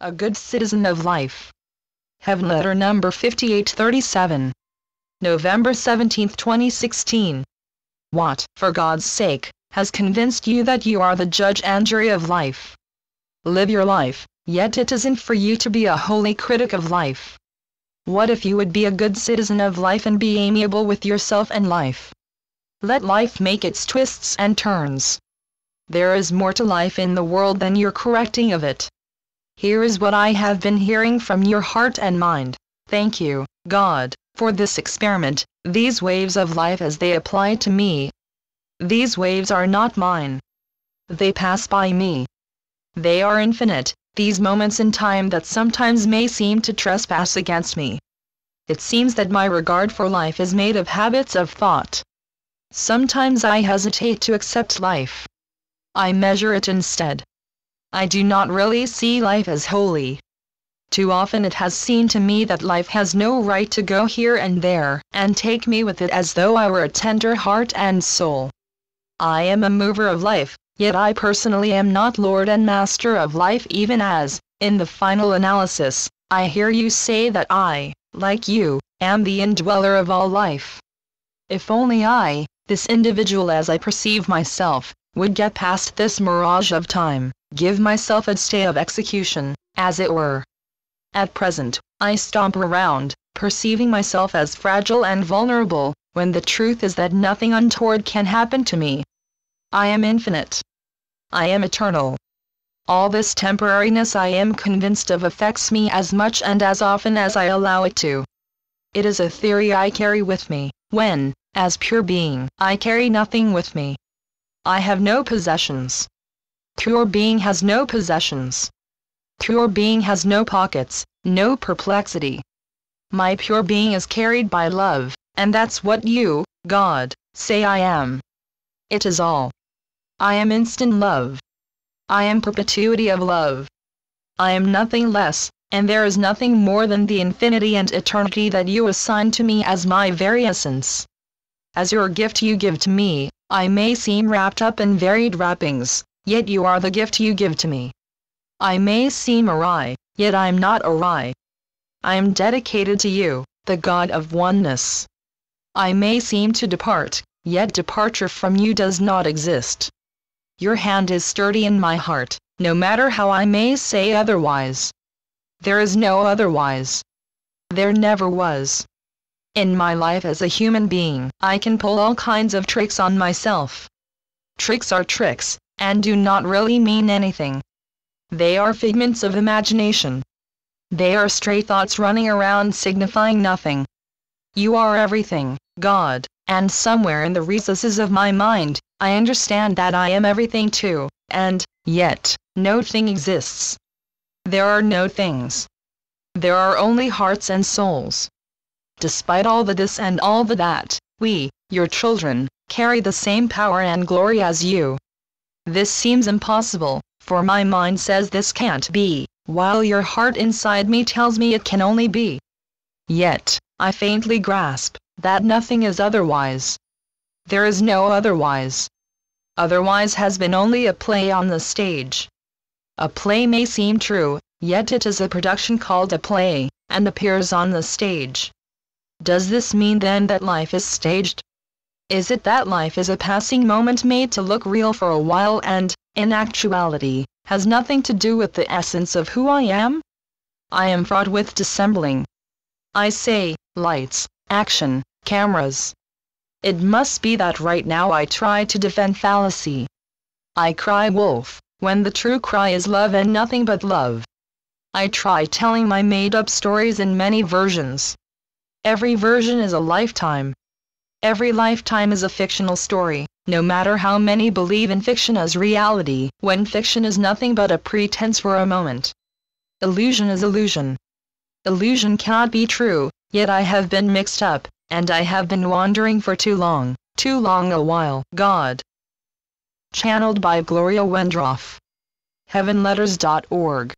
A good citizen of life. Heavenletter number 5837. November 17, 2016. What, for God's sake, has convinced you that you are the judge and jury of life? Live your life, yet it isn't for you to be a holy critic of life. What if you would be a good citizen of life and be amiable with yourself and life? Let life make its twists and turns. There is more to life in the world than your correcting of it. Here is what I have been hearing from your heart and mind. Thank you, God, for this experiment, these waves of life as they apply to me. These waves are not mine. They pass by me. They are infinite, these moments in time that sometimes may seem to trespass against me. It seems that my regard for life is made of habits of thought. Sometimes I hesitate to accept life. I measure it instead. I do not really see life as holy. Too often it has seemed to me that life has no right to go here and there, and take me with it as though I were a tender heart and soul. I am a mover of life, yet I personally am not Lord and Master of life even as, in the final analysis, I hear you say that I, like you, am the indweller of all life. If only I, this individual as I perceive myself, would get past this mirage of time, give myself a stay of execution, as it were. At present, I stomp around, perceiving myself as fragile and vulnerable, when the truth is that nothing untoward can happen to me. I am infinite. I am eternal. All this temporariness I am convinced of affects me as much and as often as I allow it to. It is a theory I carry with me, when, as pure being, I carry nothing with me. I have no possessions. Pure being has no possessions. Pure being has no pockets, no perplexity. My pure being is carried by love, and that's what you, God, say I am. It is all. I am instant love. I am perpetuity of love. I am nothing less, and there is nothing more than the infinity and eternity that you assign to me as my very essence. As your gift you give to me, I may seem wrapped up in varied wrappings, yet you are the gift you give to me. I may seem awry, yet I am not awry. I am dedicated to you, the God of oneness. I may seem to depart, yet departure from you does not exist. Your hand is sturdy in my heart, no matter how I may say otherwise. There is no otherwise. There never was. In my life as a human being, I can pull all kinds of tricks on myself. Tricks are tricks, and do not really mean anything. They are figments of imagination. They are stray thoughts running around signifying nothing. You are everything, God, and somewhere in the recesses of my mind, I understand that I am everything too, and, yet, no thing exists. There are no things. There are only hearts and souls. Despite all the this and all the that, we, your children, carry the same power and glory as you. This seems impossible, for my mind says this can't be, while your heart inside me tells me it can only be. Yet, I faintly grasp that nothing is otherwise. There is no otherwise. Otherwise has been only a play on the stage. A play may seem true, yet it is a production called a play, and appears on the stage. Does this mean then that life is staged? Is it that life is a passing moment made to look real for a while and, in actuality, has nothing to do with the essence of who I am? I am fraught with dissembling. I say, lights, action, cameras. It must be that right now I try to defend fallacy. I cry wolf, when the true cry is love and nothing but love. I try telling my made up stories in many versions. Every version is a lifetime. Every lifetime is a fictional story, no matter how many believe in fiction as reality, when fiction is nothing but a pretense for a moment. Illusion is illusion. Illusion cannot be true, yet I have been mixed up, and I have been wandering for too long, too long a while. God. Channeled by Gloria Wendroff. HeavenLetters.org